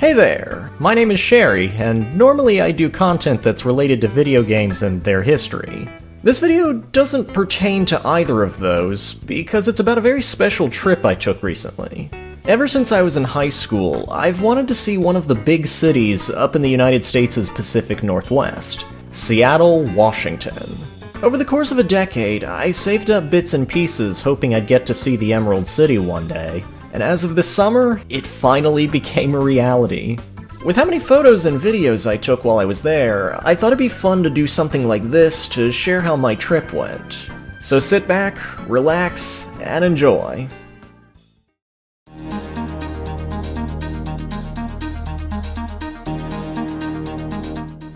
Hey there, my name is Sherry, and normally I do content that's related to video games and their history. This video doesn't pertain to either of those, because it's about a very special trip I took recently. Ever since I was in high school, I've wanted to see one of the big cities up in the United States' Pacific Northwest, Seattle, Washington. Over the course of a decade, I saved up bits and pieces hoping I'd get to see the Emerald City one day, and as of this summer, it finally became a reality. With how many photos and videos I took while I was there, I thought it'd be fun to do something like this to share how my trip went. So sit back, relax, and enjoy.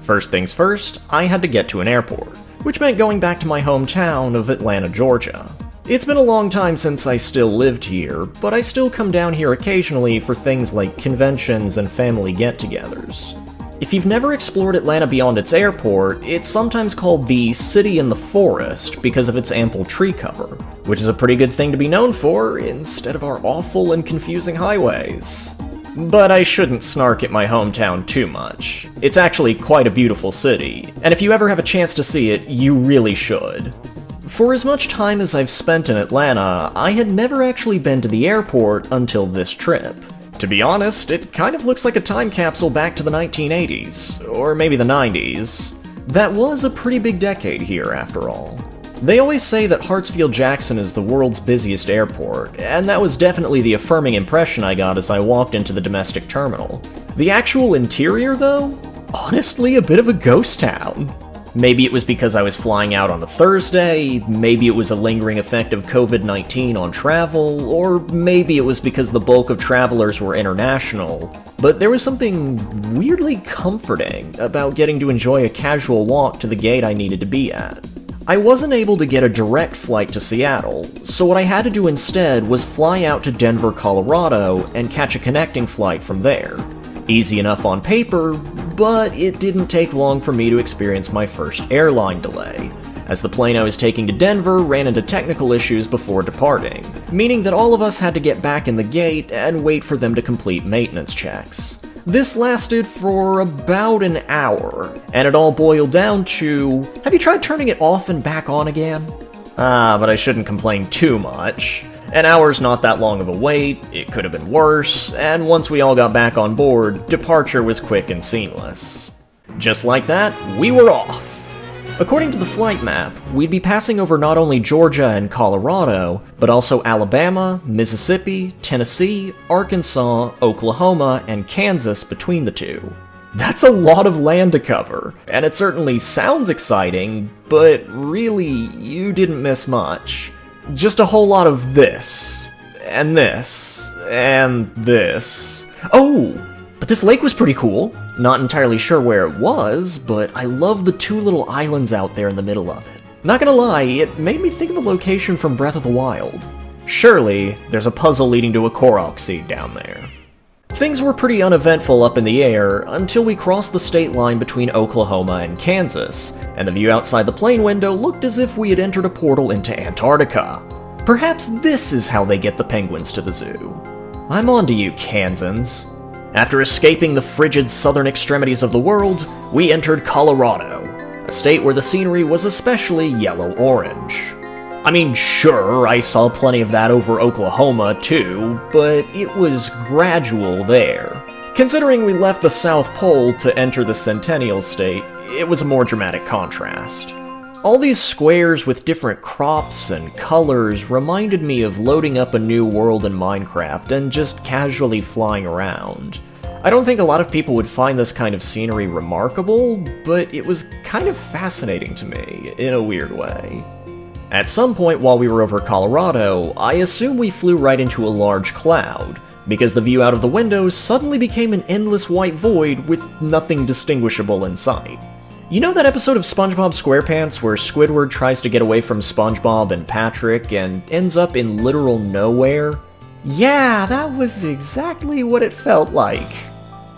First things first, I had to get to an airport, which meant going back to my hometown of Atlanta, Georgia. It's been a long time since I still lived here, but I still come down here occasionally for things like conventions and family get-togethers. If you've never explored Atlanta beyond its airport, it's sometimes called the City in the Forest because of its ample tree cover, which is a pretty good thing to be known for instead of our awful and confusing highways. But I shouldn't snark at my hometown too much. It's actually quite a beautiful city, and if you ever have a chance to see it, you really should. For as much time as I've spent in Atlanta, I had never actually been to the airport until this trip. To be honest, it kind of looks like a time capsule back to the 1980s, or maybe the 90s. That was a pretty big decade here, after all. They always say that Hartsfield-Jackson is the world's busiest airport, and that was definitely the affirming impression I got as I walked into the domestic terminal. The actual interior, though? Honestly, a bit of a ghost town. Maybe it was because I was flying out on a Thursday, maybe it was a lingering effect of COVID-19 on travel, or maybe it was because the bulk of travelers were international. But there was something weirdly comforting about getting to enjoy a casual walk to the gate I needed to be at. I wasn't able to get a direct flight to Seattle, so what I had to do instead was fly out to Denver, Colorado, and catch a connecting flight from there. Easy enough on paper, but it didn't take long for me to experience my first airline delay, as the plane I was taking to Denver ran into technical issues before departing, meaning that all of us had to get back in the gate and wait for them to complete maintenance checks. This lasted for about an hour, and it all boiled down to have you tried turning it off and back on again? Ah, but I shouldn't complain too much. An hour's not that long of a wait, it could have been worse, and once we all got back on board, departure was quick and seamless. Just like that, we were off. According to the flight map, we'd be passing over not only Georgia and Colorado, but also Alabama, Mississippi, Tennessee, Arkansas, Oklahoma, and Kansas between the two. That's a lot of land to cover, and it certainly sounds exciting, but really, you didn't miss much. Just a whole lot of this, and this, and this. Oh, but this lake was pretty cool. Not entirely sure where it was, but I love the two little islands out there in the middle of it. Not gonna lie, it made me think of a location from Breath of the Wild. Surely, there's a puzzle leading to a Korok seed down there. Things were pretty uneventful up in the air until we crossed the state line between Oklahoma and Kansas, and the view outside the plane window looked as if we had entered a portal into Antarctica. Perhaps this is how they get the penguins to the zoo. I'm on to you, Kansans. After escaping the frigid southern extremities of the world, we entered Colorado, a state where the scenery was especially yellow-orange. I mean, sure, I saw plenty of that over Oklahoma too, but it was gradual there. Considering we left the South Pole to enter the Centennial State, it was a more dramatic contrast. All these squares with different crops and colors reminded me of loading up a new world in Minecraft and just casually flying around. I don't think a lot of people would find this kind of scenery remarkable, but it was kind of fascinating to me, in a weird way. At some point while we were over Colorado, I assume we flew right into a large cloud, because the view out of the windows suddenly became an endless white void with nothing distinguishable in sight. You know that episode of SpongeBob SquarePants where Squidward tries to get away from SpongeBob and Patrick and ends up in literal nowhere? Yeah, that was exactly what it felt like.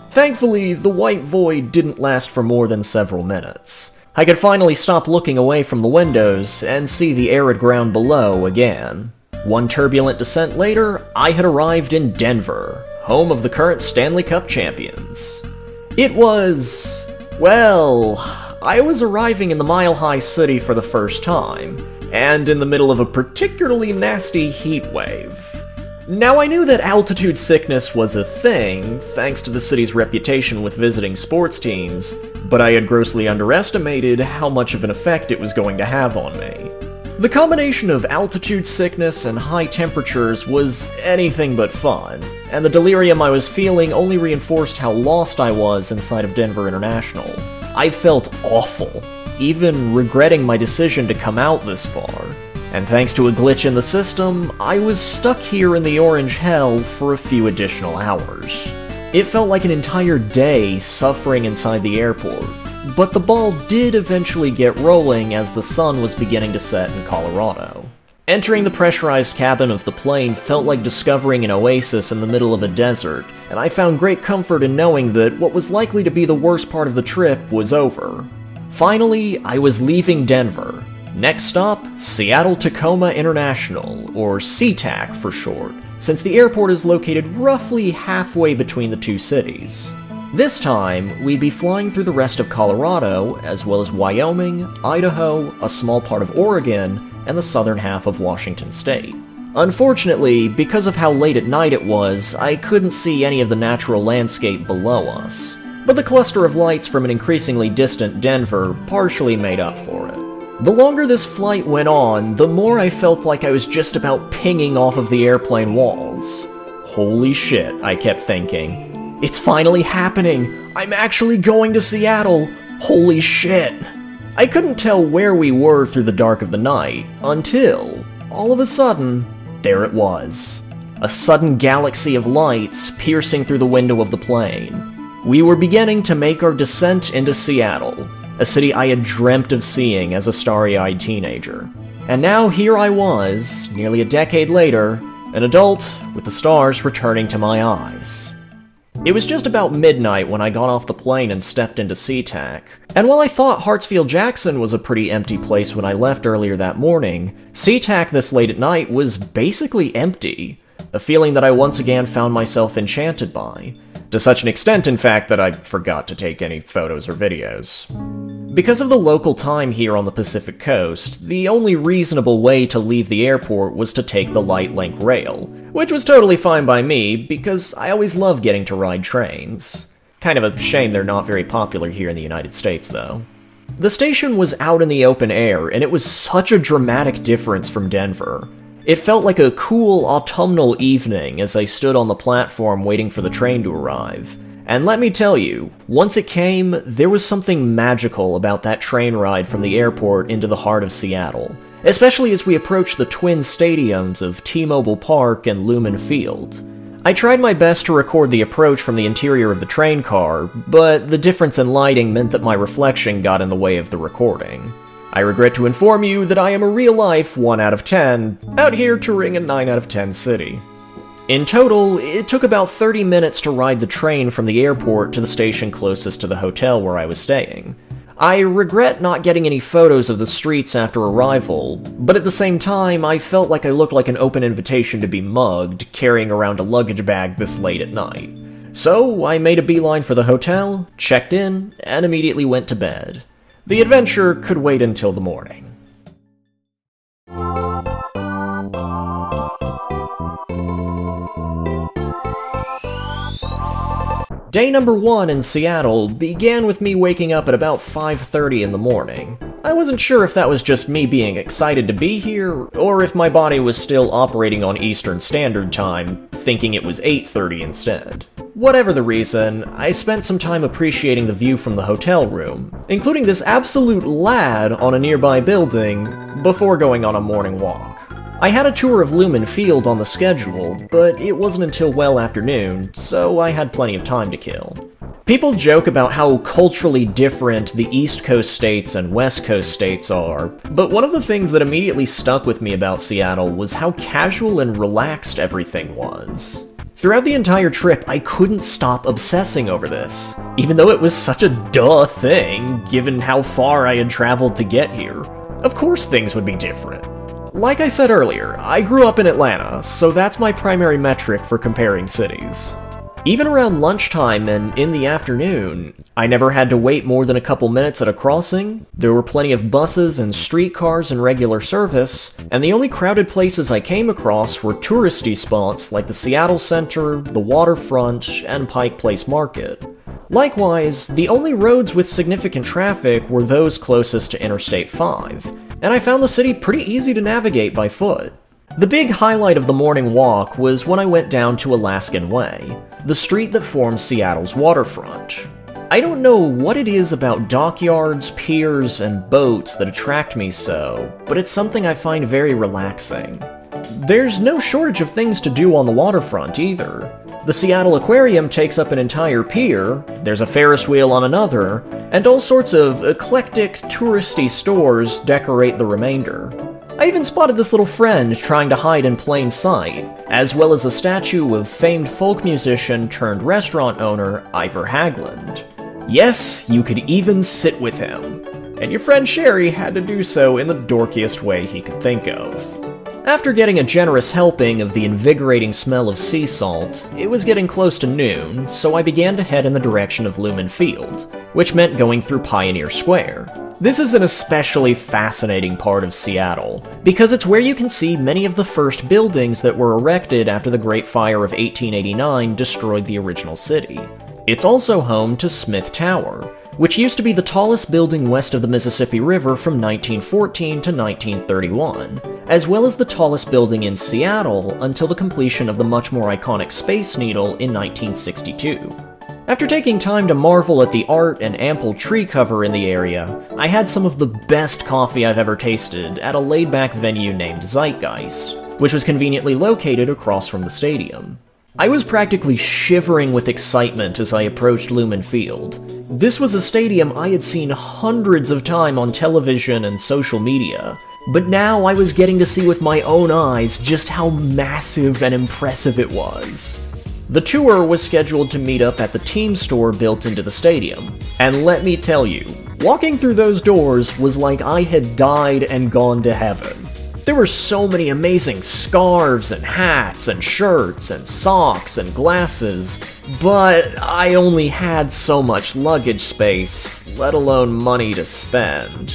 Thankfully, the white void didn't last for more than several minutes. I could finally stop looking away from the windows and see the arid ground below again. One turbulent descent later, I had arrived in Denver, home of the current Stanley Cup champions. It was. well. I was arriving in the Mile High City for the first time, and in the middle of a particularly nasty heat wave. Now, I knew that altitude sickness was a thing, thanks to the city's reputation with visiting sports teams, but I had grossly underestimated how much of an effect it was going to have on me. The combination of altitude sickness and high temperatures was anything but fun, and the delirium I was feeling only reinforced how lost I was inside of Denver International. I felt awful, even regretting my decision to come out this far. And thanks to a glitch in the system, I was stuck here in the orange hell for a few additional hours. It felt like an entire day suffering inside the airport, but the ball did eventually get rolling as the sun was beginning to set in Colorado. Entering the pressurized cabin of the plane felt like discovering an oasis in the middle of a desert, and I found great comfort in knowing that what was likely to be the worst part of the trip was over. Finally, I was leaving Denver. Next stop, Seattle Tacoma International, or SeaTac for short, since the airport is located roughly halfway between the two cities. This time, we'd be flying through the rest of Colorado, as well as Wyoming, Idaho, a small part of Oregon, and the southern half of Washington state. Unfortunately, because of how late at night it was, I couldn't see any of the natural landscape below us, but the cluster of lights from an increasingly distant Denver partially made up for it. The longer this flight went on, the more I felt like I was just about pinging off of the airplane walls. Holy shit, I kept thinking. It's finally happening! I'm actually going to Seattle! Holy shit! I couldn't tell where we were through the dark of the night, until, all of a sudden, there it was. A sudden galaxy of lights piercing through the window of the plane. We were beginning to make our descent into Seattle, a city I had dreamt of seeing as a starry-eyed teenager. And now here I was, nearly a decade later, an adult with the stars returning to my eyes. It was just about midnight when I got off the plane and stepped into SeaTac, and while I thought Hartsfield-Jackson was a pretty empty place when I left earlier that morning, SeaTac this late at night was basically empty, a feeling that I once again found myself enchanted by, to such an extent in fact that I forgot to take any photos or videos. Because of the local time here on the Pacific Coast, the only reasonable way to leave the airport was to take the light link rail, which was totally fine by me because I always love getting to ride trains. Kind of a shame they're not very popular here in the United States, though. The station was out in the open air, and it was such a dramatic difference from Denver. It felt like a cool autumnal evening as I stood on the platform waiting for the train to arrive. And let me tell you, once it came, there was something magical about that train ride from the airport into the heart of Seattle, especially as we approached the twin stadiums of T-Mobile Park and Lumen Field. I tried my best to record the approach from the interior of the train car, but the difference in lighting meant that my reflection got in the way of the recording. I regret to inform you that I am a real-life 1 out of 10, out here touring a 9 out of 10 city. In total, it took about 30 minutes to ride the train from the airport to the station closest to the hotel where I was staying. I regret not getting any photos of the streets after arrival, but at the same time, I felt like I looked like an open invitation to be mugged, carrying around a luggage bag this late at night. So, I made a beeline for the hotel, checked in, and immediately went to bed. The adventure could wait until the morning. Day number one in Seattle began with me waking up at about 5.30 in the morning. I wasn't sure if that was just me being excited to be here, or if my body was still operating on Eastern Standard Time, thinking it was 8.30 instead. Whatever the reason, I spent some time appreciating the view from the hotel room, including this absolute lad on a nearby building, before going on a morning walk. I had a tour of Lumen Field on the schedule, but it wasn't until well after noon, so I had plenty of time to kill. People joke about how culturally different the East Coast states and West Coast states are, but one of the things that immediately stuck with me about Seattle was how casual and relaxed everything was. Throughout the entire trip, I couldn't stop obsessing over this, even though it was such a duh thing, given how far I had traveled to get here. Of course things would be different. Like I said earlier, I grew up in Atlanta, so that's my primary metric for comparing cities. Even around lunchtime and in the afternoon, I never had to wait more than a couple minutes at a crossing, there were plenty of buses and streetcars in regular service, and the only crowded places I came across were touristy spots like the Seattle Center, the waterfront, and Pike Place Market. Likewise, the only roads with significant traffic were those closest to Interstate 5, and I found the city pretty easy to navigate by foot. The big highlight of the morning walk was when I went down to Alaskan Way, the street that forms Seattle's waterfront. I don't know what it is about dockyards, piers, and boats that attract me so, but it's something I find very relaxing. There's no shortage of things to do on the waterfront either. The Seattle Aquarium takes up an entire pier, there's a Ferris wheel on another, and all sorts of eclectic, touristy stores decorate the remainder. Even spotted this little friend trying to hide in plain sight, as well as a statue of famed folk musician turned restaurant owner Ivar Haglund. Yes, you could even sit with him. And your friend Sherry had to do so in the dorkiest way he could think of. After getting a generous helping of the invigorating smell of sea salt, it was getting close to noon, so I began to head in the direction of Lumen Field, which meant going through Pioneer Square. This is an especially fascinating part of Seattle, because it's where you can see many of the first buildings that were erected after the Great Fire of 1889 destroyed the original city. It's also home to Smith Tower, which used to be the tallest building west of the Mississippi River from 1914 to 1931, as well as the tallest building in Seattle until the completion of the much more iconic Space Needle in 1962. After taking time to marvel at the art and ample tree cover in the area, I had some of the best coffee I've ever tasted at a laid-back venue named Zeitgeist, which was conveniently located across from the stadium. I was practically shivering with excitement as I approached Lumen Field. This was a stadium I had seen hundreds of times on television and social media, but now I was getting to see with my own eyes just how massive and impressive it was. The tour was scheduled to meet up at the team store built into the stadium, and let me tell you, walking through those doors was like I had died and gone to heaven. There were so many amazing scarves and hats and shirts and socks and glasses, but I only had so much luggage space, let alone money to spend.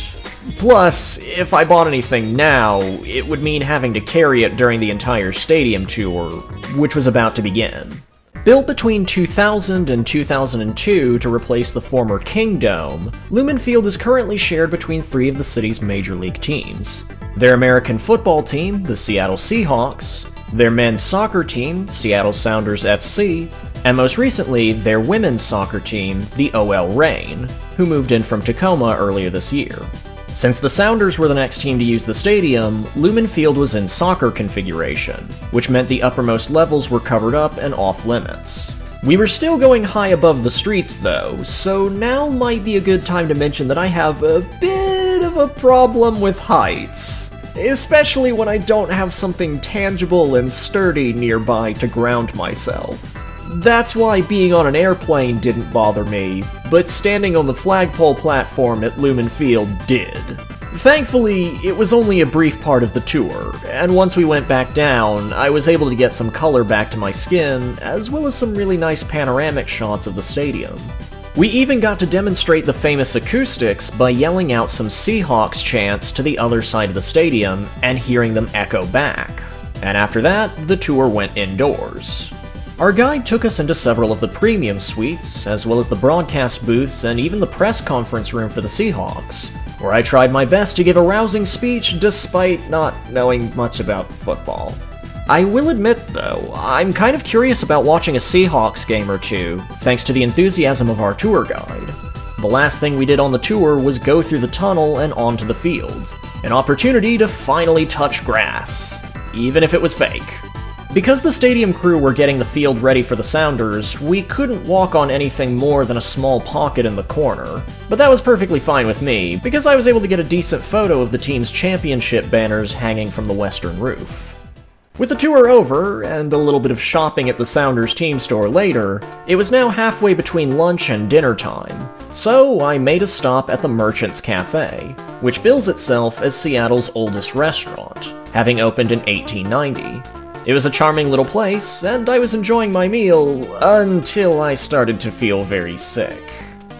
Plus, if I bought anything now, it would mean having to carry it during the entire stadium tour, which was about to begin. Built between 2000 and 2002 to replace the former Kingdome, Lumen Field is currently shared between three of the city's major league teams. Their American football team, the Seattle Seahawks, their men's soccer team, Seattle Sounders FC, and most recently, their women's soccer team, the OL Reign, who moved in from Tacoma earlier this year. Since the Sounders were the next team to use the stadium, Lumen Field was in soccer configuration, which meant the uppermost levels were covered up and off limits. We were still going high above the streets though, so now might be a good time to mention that I have a bit of a problem with heights. Especially when I don't have something tangible and sturdy nearby to ground myself. That's why being on an airplane didn't bother me, but standing on the flagpole platform at Lumen Field did. Thankfully, it was only a brief part of the tour, and once we went back down, I was able to get some color back to my skin, as well as some really nice panoramic shots of the stadium. We even got to demonstrate the famous acoustics by yelling out some Seahawks chants to the other side of the stadium and hearing them echo back. And after that, the tour went indoors. Our guide took us into several of the premium suites, as well as the broadcast booths and even the press conference room for the Seahawks, where I tried my best to give a rousing speech despite not knowing much about football. I will admit, though, I'm kind of curious about watching a Seahawks game or two, thanks to the enthusiasm of our tour guide. The last thing we did on the tour was go through the tunnel and onto the field, an opportunity to finally touch grass, even if it was fake. Because the stadium crew were getting the field ready for the Sounders, we couldn't walk on anything more than a small pocket in the corner. But that was perfectly fine with me, because I was able to get a decent photo of the team's championship banners hanging from the western roof. With the tour over, and a little bit of shopping at the Sounders team store later, it was now halfway between lunch and dinner time. So I made a stop at the Merchants Cafe, which bills itself as Seattle's oldest restaurant, having opened in 1890. It was a charming little place, and I was enjoying my meal until I started to feel very sick.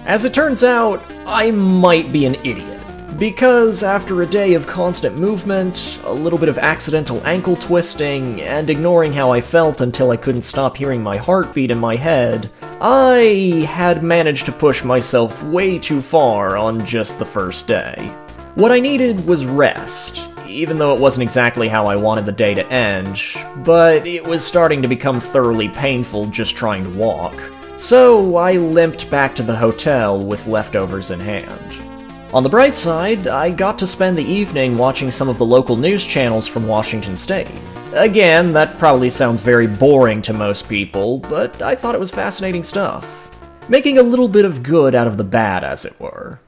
As it turns out, I might be an idiot. Because after a day of constant movement, a little bit of accidental ankle twisting, and ignoring how I felt until I couldn't stop hearing my heartbeat in my head, I had managed to push myself way too far on just the first day. What I needed was rest, even though it wasn't exactly how I wanted the day to end, but it was starting to become thoroughly painful just trying to walk. So I limped back to the hotel with leftovers in hand. On the bright side, I got to spend the evening watching some of the local news channels from Washington State. Again, that probably sounds very boring to most people, but I thought it was fascinating stuff. Making a little bit of good out of the bad, as it were.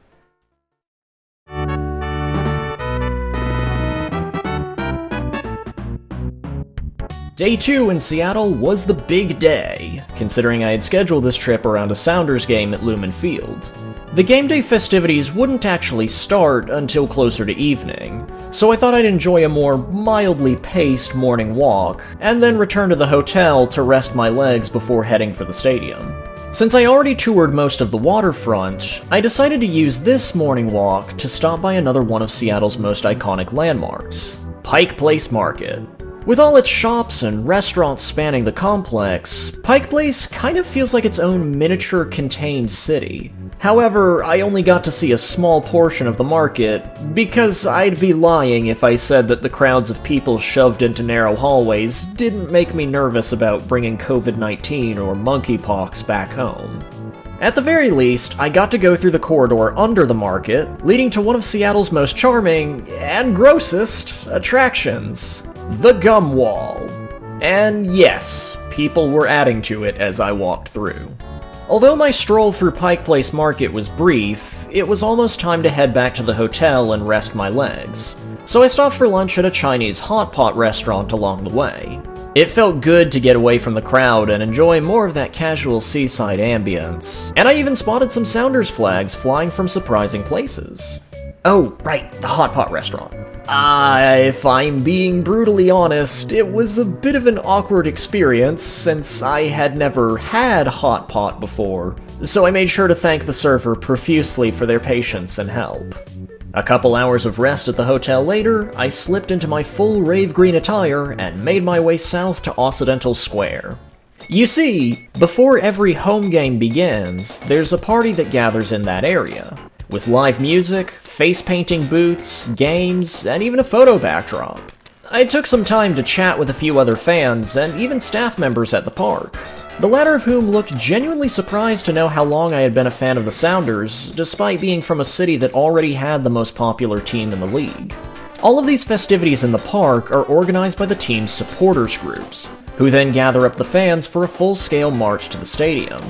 Day 2 in Seattle was the big day, considering I had scheduled this trip around a Sounders game at Lumen Field. The game day festivities wouldn't actually start until closer to evening, so I thought I'd enjoy a more mildly paced morning walk, and then return to the hotel to rest my legs before heading for the stadium. Since I already toured most of the waterfront, I decided to use this morning walk to stop by another one of Seattle's most iconic landmarks, Pike Place Market. With all its shops and restaurants spanning the complex, Pike Place kind of feels like its own miniature contained city. However, I only got to see a small portion of the market, because I'd be lying if I said that the crowds of people shoved into narrow hallways didn't make me nervous about bringing COVID-19 or monkeypox back home. At the very least, I got to go through the corridor under the market, leading to one of Seattle's most charming, and grossest, attractions the gum wall. And yes, people were adding to it as I walked through. Although my stroll through Pike Place Market was brief, it was almost time to head back to the hotel and rest my legs. So I stopped for lunch at a Chinese hot pot restaurant along the way. It felt good to get away from the crowd and enjoy more of that casual seaside ambience, and I even spotted some Sounders flags flying from surprising places. Oh, right, the hot pot restaurant. Uh, if I'm being brutally honest, it was a bit of an awkward experience since I had never had hot pot before, so I made sure to thank the server profusely for their patience and help. A couple hours of rest at the hotel later, I slipped into my full rave green attire and made my way south to Occidental Square. You see, before every home game begins, there's a party that gathers in that area, with live music, face painting booths, games, and even a photo backdrop. I took some time to chat with a few other fans and even staff members at the park, the latter of whom looked genuinely surprised to know how long I had been a fan of the Sounders, despite being from a city that already had the most popular team in the league. All of these festivities in the park are organized by the team's supporters groups, who then gather up the fans for a full-scale march to the stadium.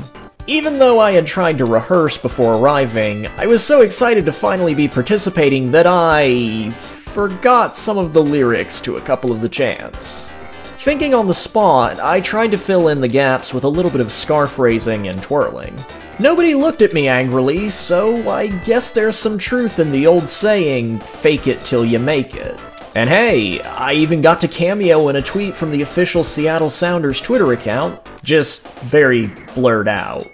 Even though I had tried to rehearse before arriving, I was so excited to finally be participating that I... forgot some of the lyrics to a couple of the chants. Thinking on the spot, I tried to fill in the gaps with a little bit of scarf raising and twirling. Nobody looked at me angrily, so I guess there's some truth in the old saying, fake it till you make it. And hey, I even got to cameo in a tweet from the official Seattle Sounders Twitter account, just very blurred out.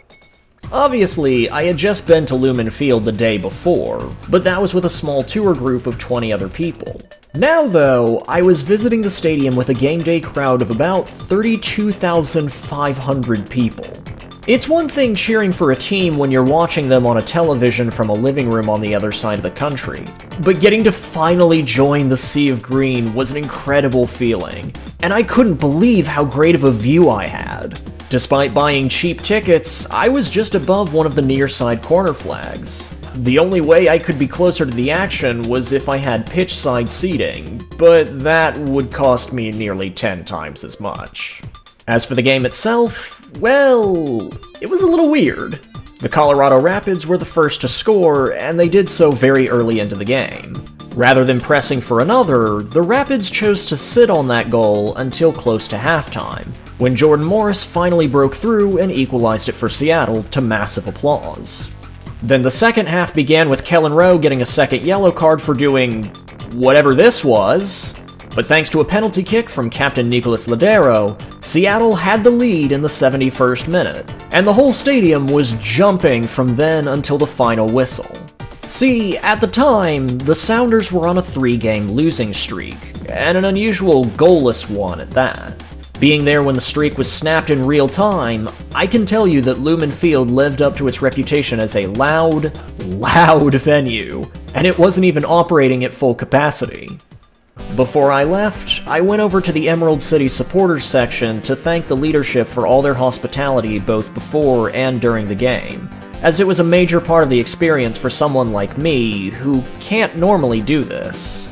Obviously, I had just been to Lumen Field the day before, but that was with a small tour group of 20 other people. Now, though, I was visiting the stadium with a game day crowd of about 32,500 people. It's one thing cheering for a team when you're watching them on a television from a living room on the other side of the country, but getting to finally join the Sea of Green was an incredible feeling, and I couldn't believe how great of a view I had. Despite buying cheap tickets, I was just above one of the near side corner flags. The only way I could be closer to the action was if I had pitch side seating, but that would cost me nearly 10 times as much. As for the game itself, well, it was a little weird. The Colorado Rapids were the first to score, and they did so very early into the game. Rather than pressing for another, the Rapids chose to sit on that goal until close to halftime, when Jordan Morris finally broke through and equalized it for Seattle to massive applause. Then the second half began with Kelyn Rowe getting a second yellow card for doing whatever this was. But thanks to a penalty kick from Captain Nicolas Lodeiro, Seattle had the lead in the 71st minute, and the whole stadium was jumping from then until the final whistle. See, at the time, the Sounders were on a three-game losing streak, and an unusual goalless one at that. Being there when the streak was snapped in real time, I can tell you that Lumen Field lived up to its reputation as a loud, loud venue, and it wasn't even operating at full capacity. Before I left, I went over to the Emerald City supporters section to thank the leadership for all their hospitality both before and during the game as it was a major part of the experience for someone like me, who can't normally do this.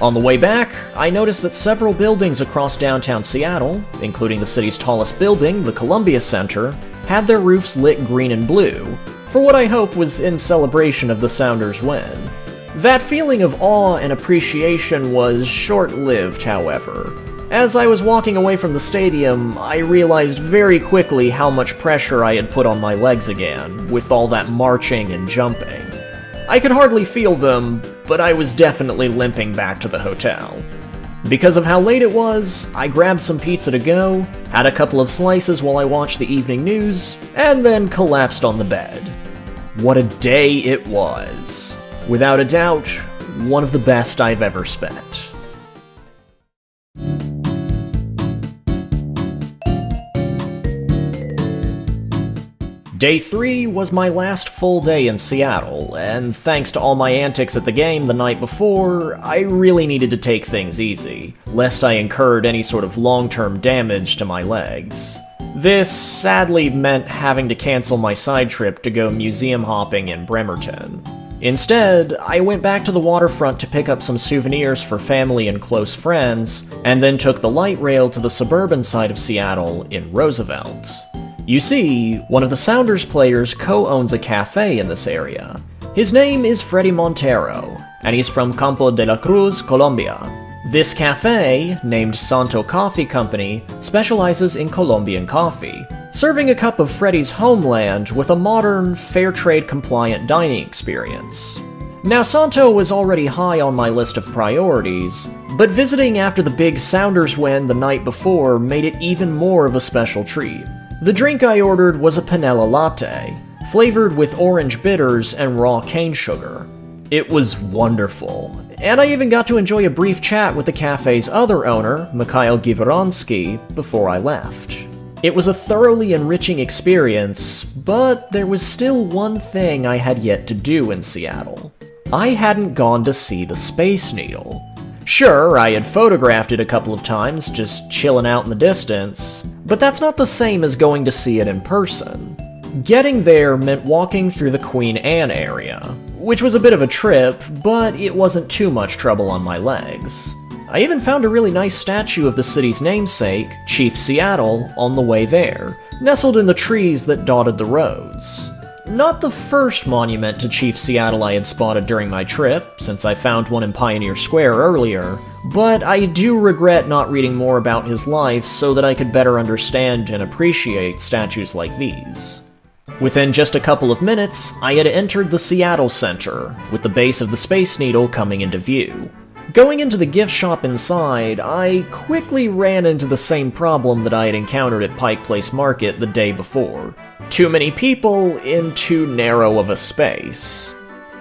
On the way back, I noticed that several buildings across downtown Seattle, including the city's tallest building, the Columbia Center, had their roofs lit green and blue, for what I hope was in celebration of the Sounders' win. That feeling of awe and appreciation was short-lived, however, as I was walking away from the stadium, I realized very quickly how much pressure I had put on my legs again, with all that marching and jumping. I could hardly feel them, but I was definitely limping back to the hotel. Because of how late it was, I grabbed some pizza to go, had a couple of slices while I watched the evening news, and then collapsed on the bed. What a day it was. Without a doubt, one of the best I've ever spent. Day 3 was my last full day in Seattle, and thanks to all my antics at the game the night before, I really needed to take things easy, lest I incurred any sort of long-term damage to my legs. This sadly meant having to cancel my side trip to go museum hopping in Bremerton. Instead, I went back to the waterfront to pick up some souvenirs for family and close friends, and then took the light rail to the suburban side of Seattle in Roosevelt. You see, one of the Sounders players co-owns a cafe in this area. His name is Fredy Montero, and he's from Campo de la Cruz, Colombia. This cafe, named Santo Coffee Company, specializes in Colombian coffee, serving a cup of Fredy's homeland with a modern, fair trade compliant dining experience. Now, Santo was already high on my list of priorities, but visiting after the big Sounders win the night before made it even more of a special treat. The drink I ordered was a panela latte, flavored with orange bitters and raw cane sugar. It was wonderful, and I even got to enjoy a brief chat with the cafe's other owner, Mikhail Giveronsky, before I left. It was a thoroughly enriching experience, but there was still one thing I had yet to do in Seattle. I hadn't gone to see the Space Needle. Sure, I had photographed it a couple of times, just chilling out in the distance, but that's not the same as going to see it in person. Getting there meant walking through the Queen Anne area, which was a bit of a trip, but it wasn't too much trouble on my legs. I even found a really nice statue of the city's namesake, Chief Seattle, on the way there, nestled in the trees that dotted the roads. Not the first monument to Chief Seattle I had spotted during my trip, since I found one in Pioneer Square earlier, but I do regret not reading more about his life so that I could better understand and appreciate statues like these. Within just a couple of minutes, I had entered the Seattle Center, with the base of the Space Needle coming into view. Going into the gift shop inside, I quickly ran into the same problem that I had encountered at Pike Place Market the day before. Too many people in too narrow of a space.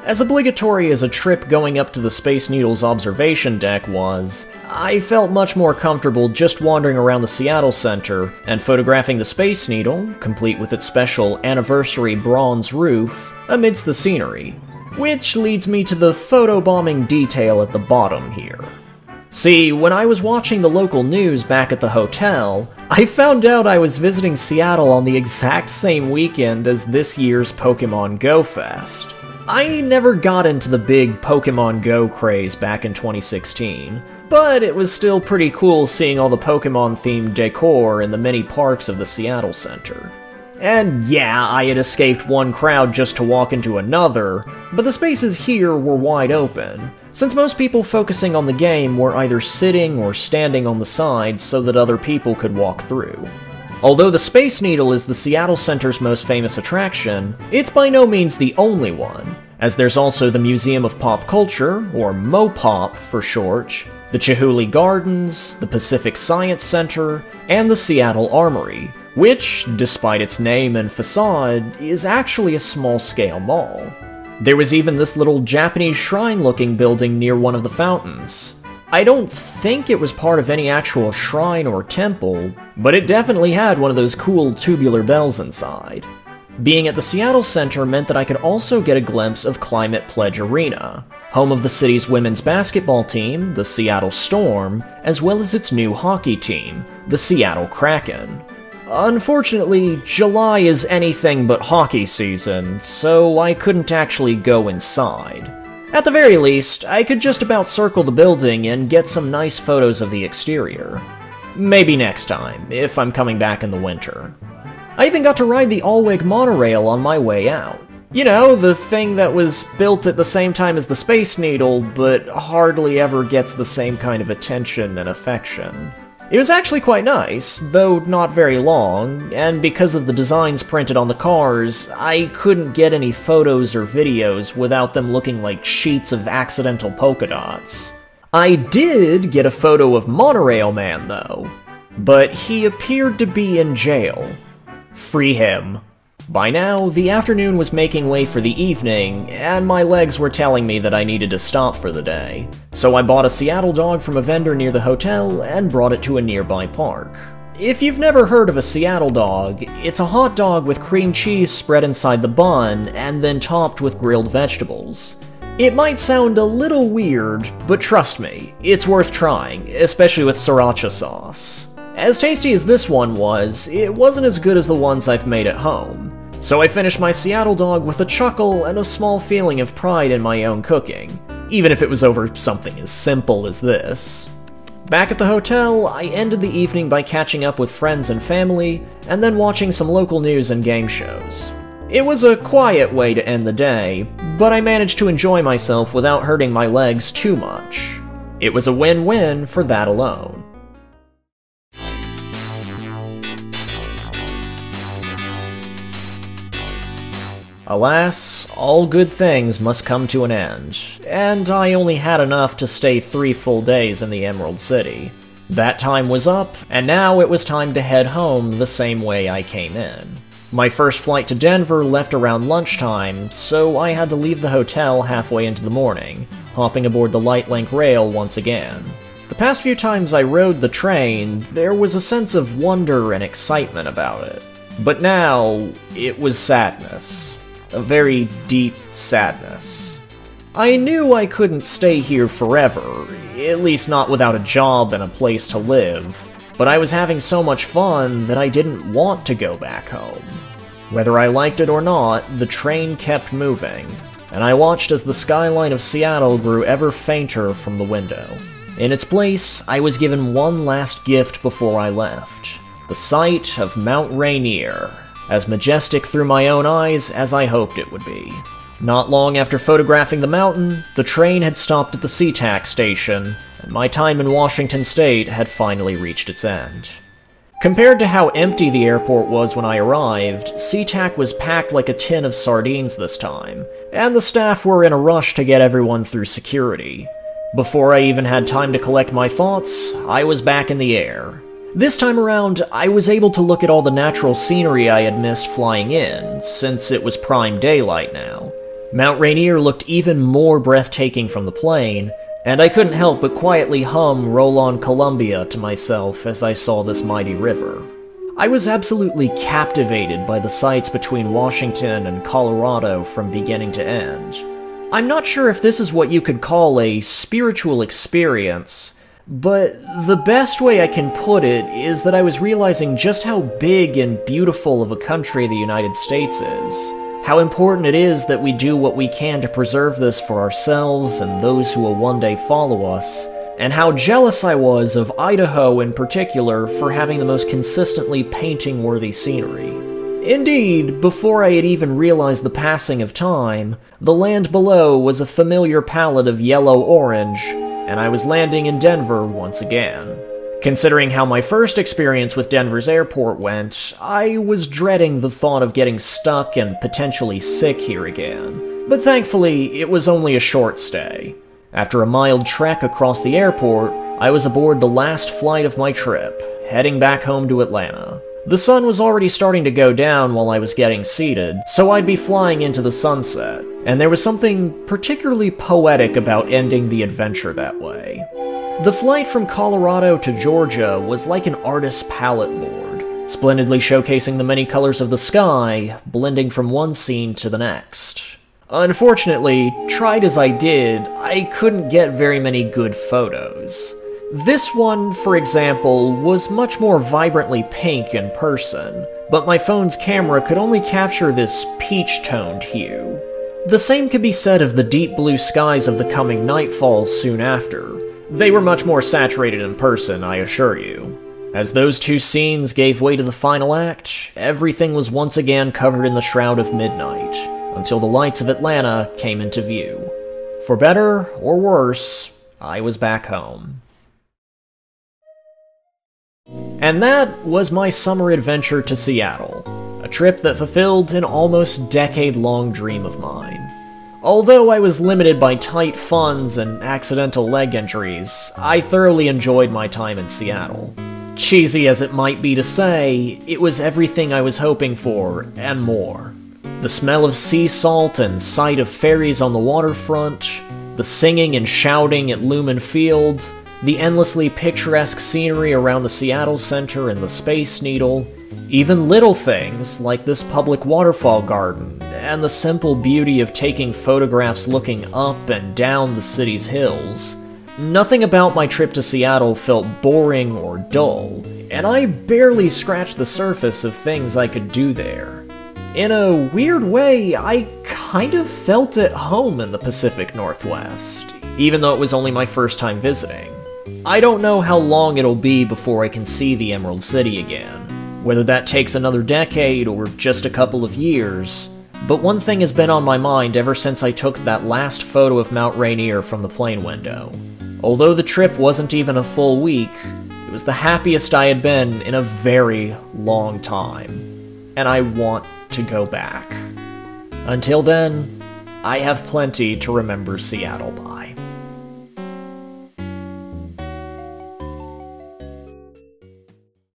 As obligatory as a trip going up to the Space Needle's observation deck was, I felt much more comfortable just wandering around the Seattle Center and photographing the Space Needle, complete with its special anniversary bronze roof, amidst the scenery. Which leads me to the photobombing detail at the bottom here. See, when I was watching the local news back at the hotel, I found out I was visiting Seattle on the exact same weekend as this year's Pokemon Go Fest. I never got into the big Pokemon Go craze back in 2016, but it was still pretty cool seeing all the Pokemon-themed decor in the many parks of the Seattle Center. And yeah, I had escaped one crowd just to walk into another, but the spaces here were wide open, since most people focusing on the game were either sitting or standing on the sides so that other people could walk through. Although the Space Needle is the Seattle Center's most famous attraction, it's by no means the only one, as there's also the Museum of Pop Culture, or MoPop for short, the Chihuly Gardens, the Pacific Science Center, and the Seattle Armory, which, despite its name and facade, is actually a small-scale mall. There was even this little Japanese shrine-looking building near one of the fountains. I don't think it was part of any actual shrine or temple, but it definitely had one of those cool tubular bells inside. Being at the Seattle Center meant that I could also get a glimpse of Climate Pledge Arena, home of the city's women's basketball team, the Seattle Storm, as well as its new hockey team, the Seattle Kraken. Unfortunately, July is anything but hockey season, so I couldn't actually go inside. At the very least, I could just about circle the building and get some nice photos of the exterior. Maybe next time, if I'm coming back in the winter. I even got to ride the Alweg monorail on my way out. You know, the thing that was built at the same time as the Space Needle, but hardly ever gets the same kind of attention and affection. It was actually quite nice, though not very long, and because of the designs printed on the cars, I couldn't get any photos or videos without them looking like sheets of accidental polka dots. I did get a photo of Monorail Man, though, but he appeared to be in jail. Free him. By now, the afternoon was making way for the evening, and my legs were telling me that I needed to stop for the day. So I bought a Seattle dog from a vendor near the hotel and brought it to a nearby park. If you've never heard of a Seattle dog, it's a hot dog with cream cheese spread inside the bun and then topped with grilled vegetables. It might sound a little weird, but trust me, it's worth trying, especially with sriracha sauce. As tasty as this one was, it wasn't as good as the ones I've made at home. So I finished my Seattle dog with a chuckle and a small feeling of pride in my own cooking, even if it was over something as simple as this. Back at the hotel, I ended the evening by catching up with friends and family, and then watching some local news and game shows. It was a quiet way to end the day, but I managed to enjoy myself without hurting my legs too much. It was a win-win for that alone. Alas, all good things must come to an end, and I only had enough to stay three full days in the Emerald City. That time was up, and now it was time to head home the same way I came in. My first flight to Denver left around lunchtime, so I had to leave the hotel halfway into the morning, hopping aboard the Lightlink rail once again. The past few times I rode the train, there was a sense of wonder and excitement about it. But now, it was sadness a very deep sadness. I knew I couldn't stay here forever, at least not without a job and a place to live, but I was having so much fun that I didn't want to go back home. Whether I liked it or not, the train kept moving, and I watched as the skyline of Seattle grew ever fainter from the window. In its place, I was given one last gift before I left the sight of Mount Rainier, as majestic through my own eyes as I hoped it would be. Not long after photographing the mountain, the train had stopped at the SeaTac station, and my time in Washington state had finally reached its end. Compared to how empty the airport was when I arrived, SeaTac was packed like a tin of sardines this time, and the staff were in a rush to get everyone through security. Before I even had time to collect my thoughts, I was back in the air, this time around, I was able to look at all the natural scenery I had missed flying in, since it was prime daylight now. Mount Rainier looked even more breathtaking from the plane, and I couldn't help but quietly hum Roll on Columbia to myself as I saw this mighty river. I was absolutely captivated by the sights between Washington and Colorado from beginning to end. I'm not sure if this is what you could call a spiritual experience, but the best way I can put it is that I was realizing just how big and beautiful of a country the United States is. How important it is that we do what we can to preserve this for ourselves and those who will one day follow us, and how jealous I was of Idaho in particular for having the most consistently painting-worthy scenery. Indeed, before I had even realized the passing of time, the land below was a familiar palette of yellow-orange, and I was landing in Denver once again. Considering how my first experience with Denver's airport went, I was dreading the thought of getting stuck and potentially sick here again. But thankfully, it was only a short stay. After a mild trek across the airport, I was aboard the last flight of my trip, heading back home to Atlanta. The sun was already starting to go down while I was getting seated, so I'd be flying into the sunset, and there was something particularly poetic about ending the adventure that way. The flight from Colorado to Georgia was like an artist's palette board, splendidly showcasing the many colors of the sky, blending from one scene to the next. Unfortunately, tried as I did, I couldn't get very many good photos. This one, for example, was much more vibrantly pink in person, but my phone's camera could only capture this peach-toned hue. The same could be said of the deep blue skies of the coming nightfalls soon after, they were much more saturated in person, I assure you. As those two scenes gave way to the final act, everything was once again covered in the shroud of midnight, until the lights of Atlanta came into view. For better or worse, I was back home. And that was my summer adventure to Seattle, a trip that fulfilled an almost decade-long dream of mine. Although I was limited by tight funds and accidental leg injuries, I thoroughly enjoyed my time in Seattle. Cheesy as it might be to say, it was everything I was hoping for, and more. The smell of sea salt and sight of ferries on the waterfront, the singing and shouting at Lumen Field, the endlessly picturesque scenery around the Seattle Center and the Space Needle, even little things like this public waterfall garden and the simple beauty of taking photographs looking up and down the city's hills. Nothing about my trip to Seattle felt boring or dull, and I barely scratched the surface of things I could do there. In a weird way, I kind of felt at home in the Pacific Northwest, even though it was only my first time visiting. I don't know how long it'll be before I can see the Emerald City again, whether that takes another decade or just a couple of years, but one thing has been on my mind ever since I took that last photo of Mount Rainier from the plane window. Although the trip wasn't even a full week, it was the happiest I had been in a very long time, and I want to go back. Until then, I have plenty to remember Seattle by.